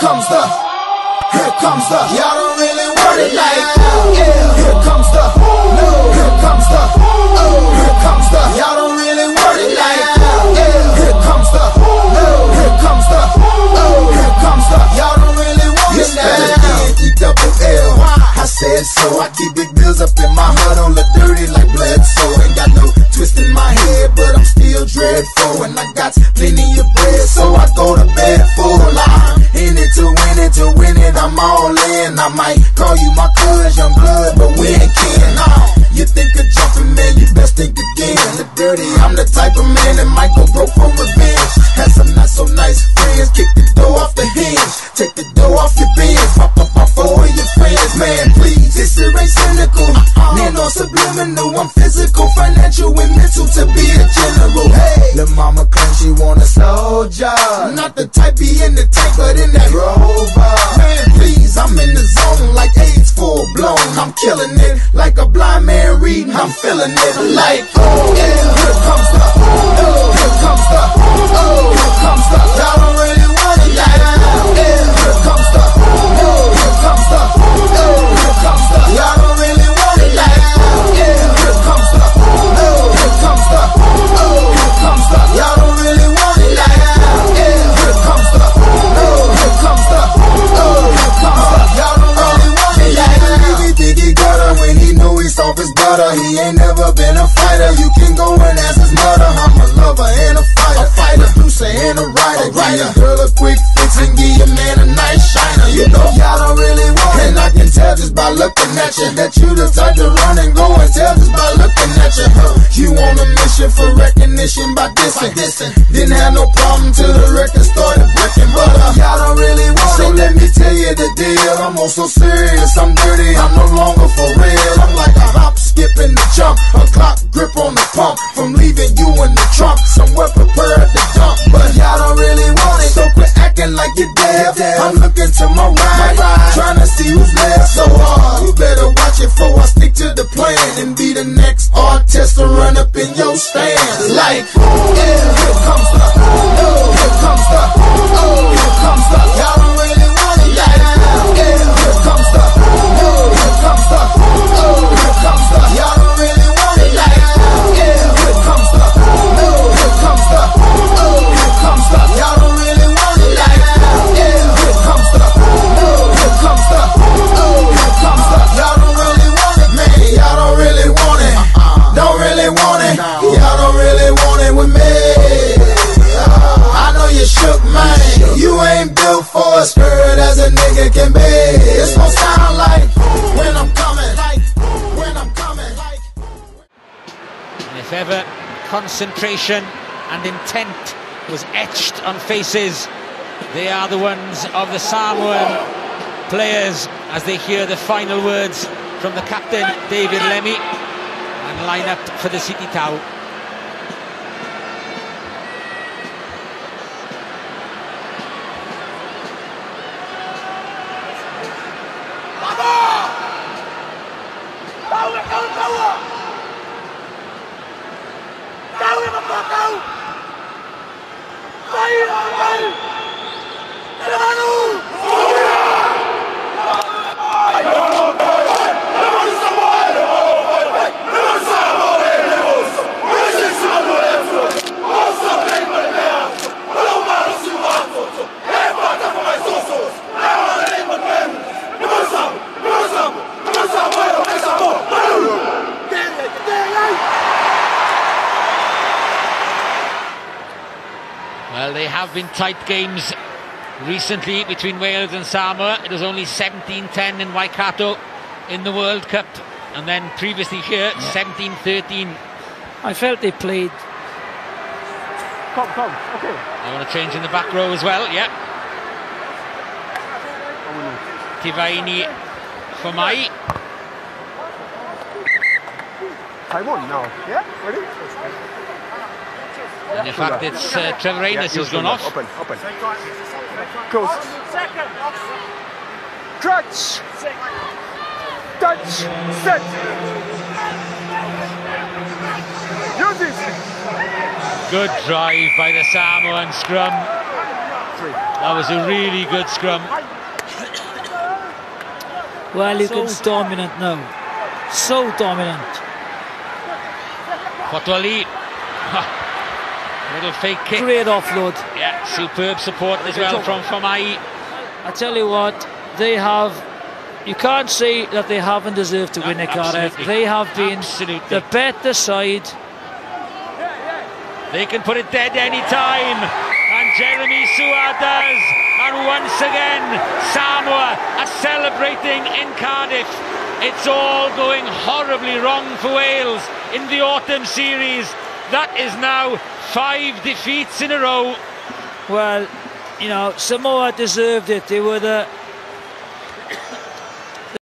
comes the, here comes the. Y'all I'm all in. I might call you my cuz, young blood, but we ain't kin. Nah, you think of jumping, man, you best think again. The dirty, I'm the type of man that might go broke for revenge. Had some not so nice friends, kick the door off the hinge, take the door off your bins, pop up my four of your friends, man, please. This shit ain't cynical, uh-huh. man, no subliminal. I'm physical, financial, and mental to be a general. Hey, the mama she want a soldier, not the type be in the tank, but in that rover. Man, please, I'm in the zone like AIDS full blown. I'm killing it like a blind man reading. I'm feeling it like, oh yeah, here comes that you the type to run and go and tell just by looking at you. You on a mission for recognition by dissing. Didn't have no problem till the record started breaking. But uh, y'all don't really want so it. So let me tell you the deal. I'm also serious. I'm dirty. I'm no longer for real. I'm like a hop, skip, and a jump. A clock grip on the pump. From leaving you in the trunk. Somewhere prepared to dump. But y'all don't really want it. So quit acting like you're dead. I'm looking to my right. Trying to see who's left. So hard. Before I stick to the plan. And be the next artist to run up in your stands Like, concentration and intent was etched on faces, they are the ones of the Samoan players as they hear the final words from the captain, David Lemi, and line up for the Siva Tau. Well, have been tight games recently between Wales and Samoa. It was only 17-10 in Waikato in the World Cup. And then previously here, 17-13. I felt they played. Come, come, okay. I want to change in the back row as well, yeah. Tivaini Fomai. Time on now. Yeah, ready? And in fact, it's uh, Trevor Reynes who's gone off. Open, open. Close. Crutch. Touch. Set. Use it. Good drive by the Samoan scrum. That was a really good scrum. Well, you So can dominant now. So dominant. Kotwali. Little fake kick. Great offload. Yeah, superb support as well from Fomai. I tell you what, they have. You can't say that they haven't deserved to win the Cardiff. Eh? They have been Absolutely. the better side. They can put it dead any time. And Jeremy Sua does. And once again, Samoa are celebrating in Cardiff. It's all going horribly wrong for Wales in the autumn series. That is now five defeats in a row. Well, you know, Samoa deserved it. They were the